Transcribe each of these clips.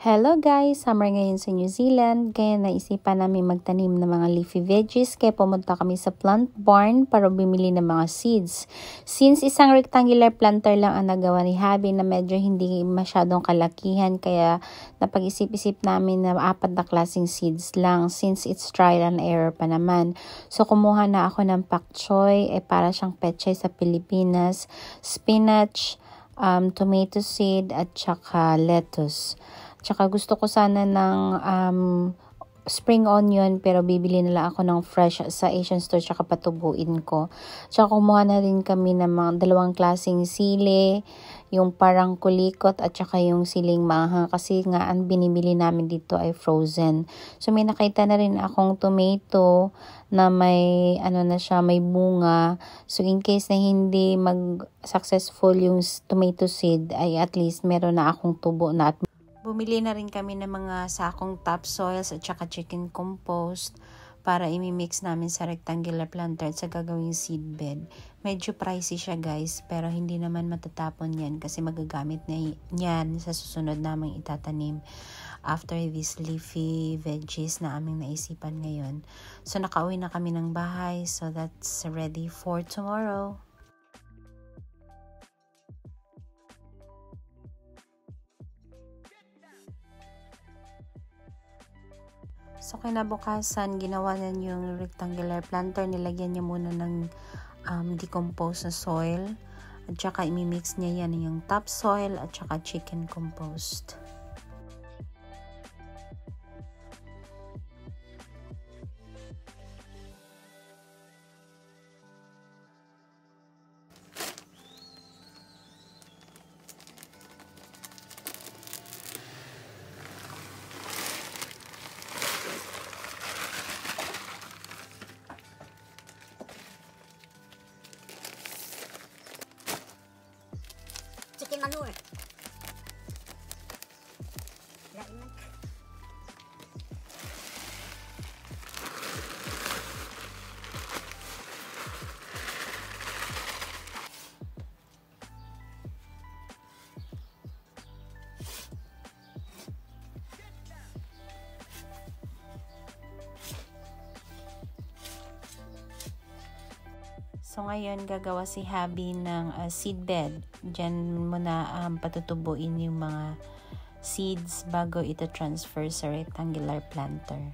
Hello guys! Summer ngayon sa New Zealand. Kaya naisipan namin magtanim ng mga leafy veggies. Kaya pumunta kami sa plant barn para bumili ng mga seeds. Since isang rectangular planter lang ang nagawa ni Habi na medyo hindi masyadong kalakihan. Kaya napag-isip-isip namin na apat na klaseng seeds lang. Since it's trial and error pa naman. So kumuha na ako ng pak choy. Eh, para siyang pechay sa Pilipinas. Spinach, um, tomato seed at saka lettuce. Tsaka gusto ko sana ng um, spring onion pero bibili nila ako ng fresh sa Asian store tsaka patubuin ko. Tsaka kumuha na rin kami ng mga dalawang klaseng sili, yung parang kulikot at tsaka yung siling mahang kasi nga ang binibili namin dito ay frozen. So may nakita na rin akong tomato na may ano na siya, may bunga. So in case na hindi mag successful yung tomato seed ay at least meron na akong tubo na at Bumili na rin kami ng mga sakong topsoils at saka chicken compost para imimix namin sa rectangular planter sa gagawing seed bed. Medyo pricey siya guys pero hindi naman matatapon yan kasi magagamit na yan sa susunod naming itatanim after these leafy veggies na aming naisipan ngayon. So nakauwi na kami ng bahay so that's ready for tomorrow. So, kinabukasan, ginawa niya yung rectangular planter. Nilagyan niya muna ng um, decomposed na soil. At saka, imimix niya yan yung topsoil at saka chicken compost. So, ngayon, gagawa si Habi ng uh, seed bed. Diyan mo na um, patutubuin yung mga seeds bago ito transfer sa rectangular planter.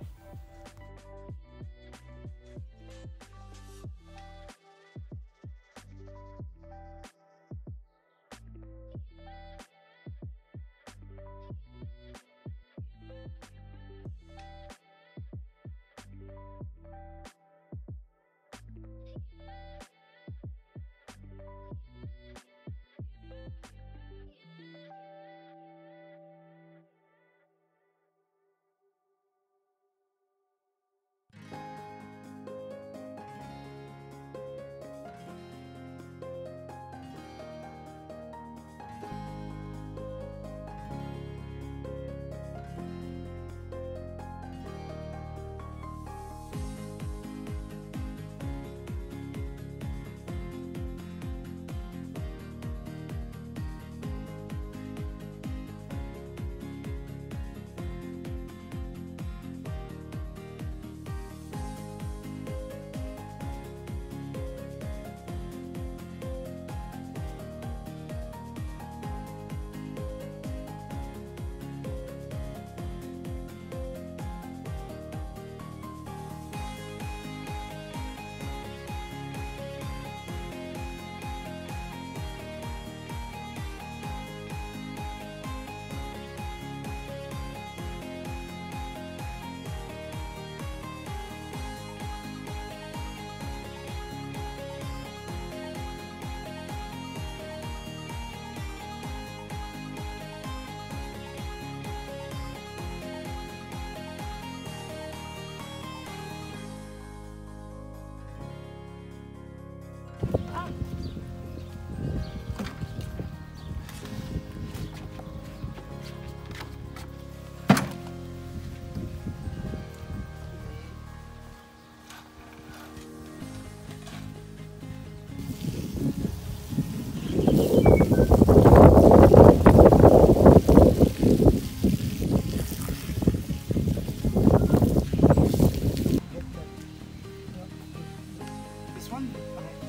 one. Bye.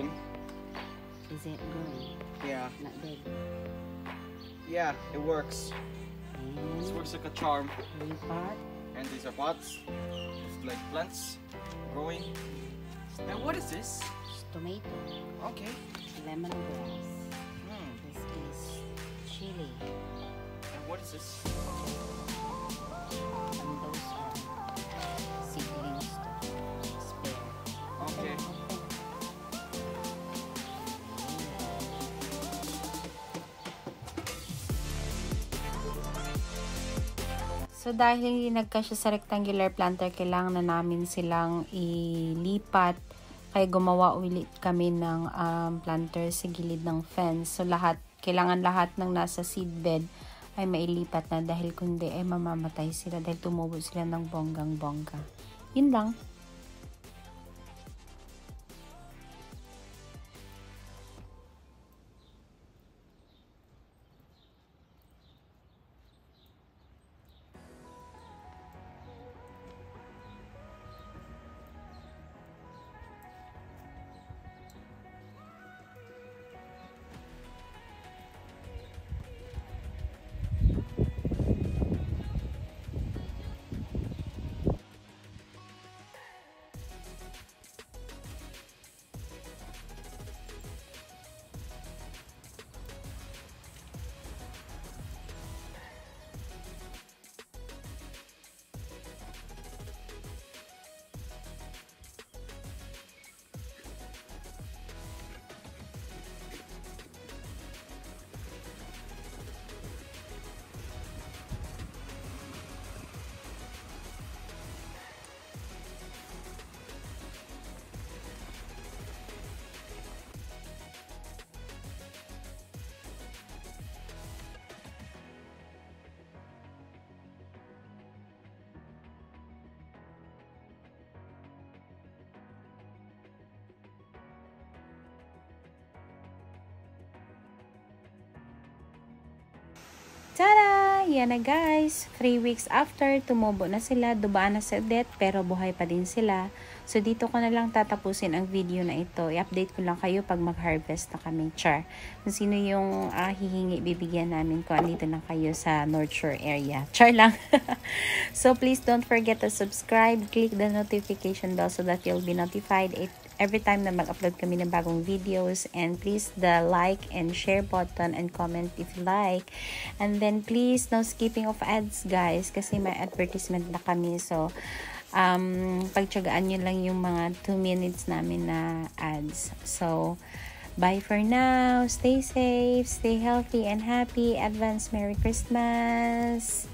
Growing. Is it growing? Yeah. Not dead. Yeah, it works. This works like a charm. And these are pots. It's like plants growing. Now what is this? Tomato. Okay. Lemongrass. Hmm. This is chili. And what is this? So dahil hindi nagkasya sa rectangular planter, kailangan na namin silang ilipat. Kaya gumawa ulit kami ng um, planter sa gilid ng fence. So lahat, kailangan lahat ng nasa seedbed ay mailipat na dahil kundi ay mamamatay sila dahil tumubo sila ng bonggang bongga. Yun lang. Tada! Yan na guys. 3 weeks after, tumubo na sila, dubaan na sa death, pero buhay pa din sila. So, dito ko na lang tatapusin ang video na ito. I-update ko lang kayo pag mag-harvest na kami. Char. Kung sino yung uh, hihingi, bibigyan namin ko. Andito na kayo sa North Shore area. Char lang. so, please don't forget to subscribe. Click the notification bell so that you'll be notified every time na mag-upload kami ng bagong videos. And please the like and share button and comment if you like. And then please no skipping of ads guys kasi may advertisement na kami. So um, pagtsagaan nyo lang yung mga 2 minutes namin na ads. So bye for now. Stay safe stay healthy and happy. Advance merry christmas